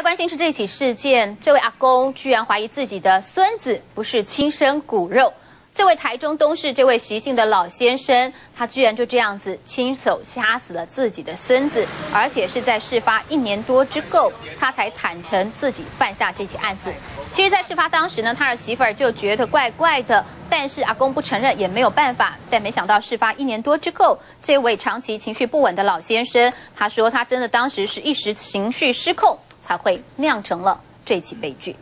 来关心是这起事件，这位阿公居然怀疑自己的孙子不是亲生骨肉。这位台中东市这位徐姓的老先生，他居然就这样子亲手掐死了自己的孙子，而且是在事发一年多之后，他才坦诚自己犯下这起案子。其实，在事发当时呢，他儿媳妇儿就觉得怪怪的，但是阿公不承认也没有办法。但没想到事发一年多之后，这位长期情绪不稳的老先生，他说他真的当时是一时情绪失控。才会酿成了这起悲剧。